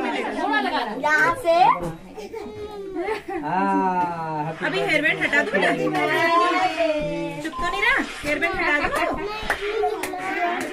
यहाँ से अभी हेयर बैंड हटा दो चुप तो नहीं रहा? हेयर बैंड हटा दो।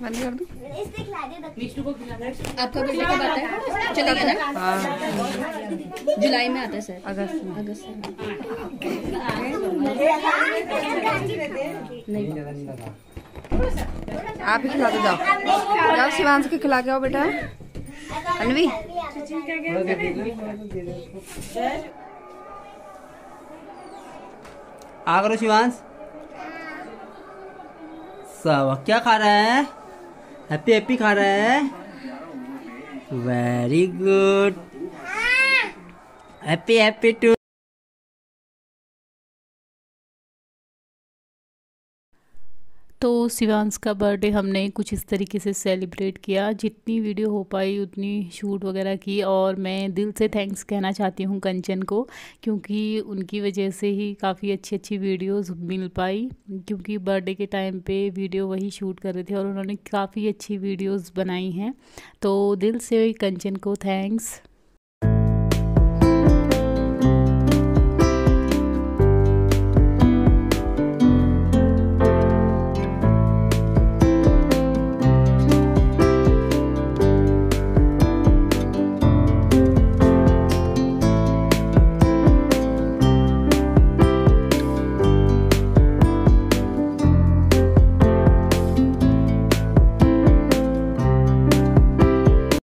बंद कर दूँ इसने खिला दिया आपका बर्थडे कब आता है चलेगा ना हाँ जुलाई में आता है सर अगस्त में अगस्त में आप ही खिला दो जाओ जाओ शिवांश के खिला के आओ बेटा अनवी आ करो शिवांश? सब क्या खा रहा है? हैप्पी हैप्पी खा रहा है? Very good happy happy too तो शिवांश का बर्थडे हमने कुछ इस तरीके से सेलिब्रेट किया। जितनी वीडियो हो पाई, उतनी शूट वगैरह की और मैं दिल से थैंक्स कहना चाहती हूँ कंचन को, क्योंकि उनकी वजह से ही काफ़ी अच्छी अच्छी वीडियोस मिल पाई। क्योंकि बर्थडे के टाइम पे वीडियो वही शूट कर रहे थे और उन्होंने काफ़ी अच्छी वीडियोस बनाई हैं। तो दिल से कंचन को थैंक्स